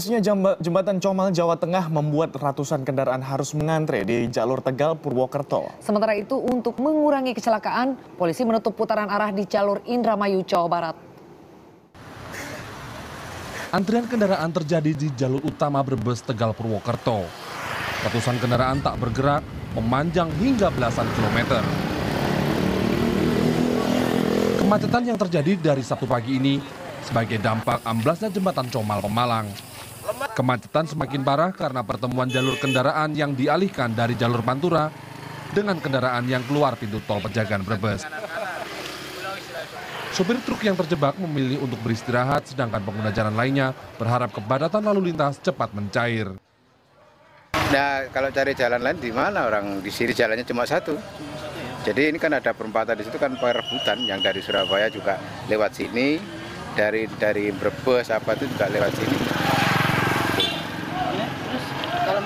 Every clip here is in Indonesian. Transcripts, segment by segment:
Kondisinya jembatan Comal Jawa Tengah membuat ratusan kendaraan harus mengantre di jalur Tegal Purwokerto. Sementara itu untuk mengurangi kecelakaan, polisi menutup putaran arah di jalur Indramayu, Jawa Barat. Antrian kendaraan terjadi di jalur utama Brebes Tegal Purwokerto. Ratusan kendaraan tak bergerak, memanjang hingga belasan kilometer. Kemacetan yang terjadi dari Sabtu pagi ini sebagai dampak amblasnya jembatan Comal Pemalang. Kemacetan semakin parah karena pertemuan jalur kendaraan yang dialihkan dari jalur Pantura dengan kendaraan yang keluar pintu tol Pejagan Brebes. Sopir truk yang terjebak memilih untuk beristirahat, sedangkan pengguna jalan lainnya berharap kepadatan lalu lintas cepat mencair. Nah, kalau cari jalan lain di mana orang di sini jalannya cuma satu. Jadi ini kan ada perempatan di situ kan perebutan yang dari Surabaya juga lewat sini, dari dari Brebes apa itu juga lewat sini.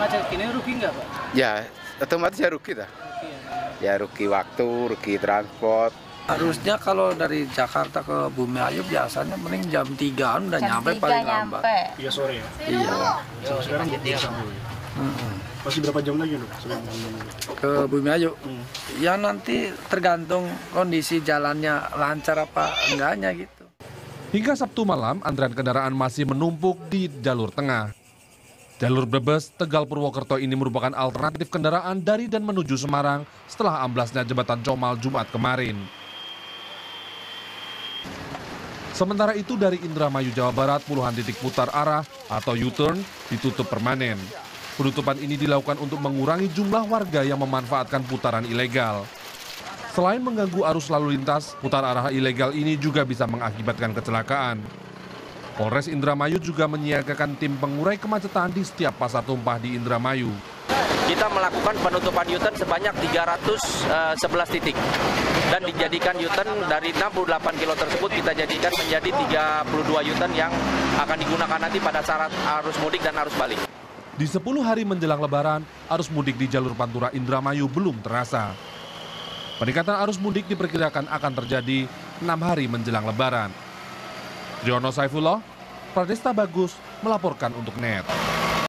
Ya, macet gini rugi nggak Pak? Ya, otomatis ya rugi dah. Ya rugi waktu, rugi transport. Harusnya kalau dari Jakarta ke Bumi Ayu biasanya mending jam 3 udah jam nyampe 3 paling nyampe. lambat. Iya sore ya. Iya. Sampai sekarang jam satu. Masih berapa jam lagi menunggu? Ke Bumi Ayu. Hmm. Ya nanti tergantung kondisi jalannya lancar apa enggaknya gitu. Hingga Sabtu malam, antrean kendaraan masih menumpuk di jalur tengah. Jalur Brebes, Tegal Purwokerto ini merupakan alternatif kendaraan dari dan menuju Semarang setelah amblasnya jembatan Comal Jumat kemarin. Sementara itu dari Indramayu, Jawa Barat, puluhan titik putar arah atau U-turn ditutup permanen. Penutupan ini dilakukan untuk mengurangi jumlah warga yang memanfaatkan putaran ilegal. Selain mengganggu arus lalu lintas, putar arah ilegal ini juga bisa mengakibatkan kecelakaan. Polres Indramayu juga menyiagakan tim pengurai kemacetan di setiap pasar tumpah di Indramayu. kita melakukan penutupan U-turn sebanyak 311 titik dan dijadikan U-turn dari 68 kilo tersebut kita jadikan menjadi 32 U-turn yang akan digunakan nanti pada saat arus mudik dan arus balik. Di 10 hari menjelang lebaran, arus mudik di jalur Pantura Indramayu belum terasa. Peningkatan arus mudik diperkirakan akan terjadi 6 hari menjelang lebaran. Riono Saifullah, Pradesta Bagus, melaporkan untuk NET.